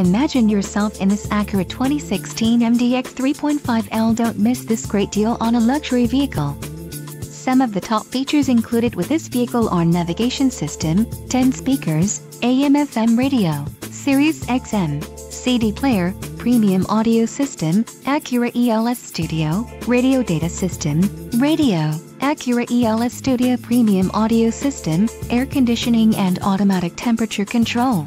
Imagine yourself in this Acura 2016 MDX 3.5L. Don't miss this great deal on a luxury vehicle. Some of the top features included with this vehicle are navigation system, 10 speakers, AM FM radio, Sirius XM, CD player, premium audio system, Acura ELS Studio, radio data system, radio, Acura ELS Studio premium audio system, air conditioning and automatic temperature control.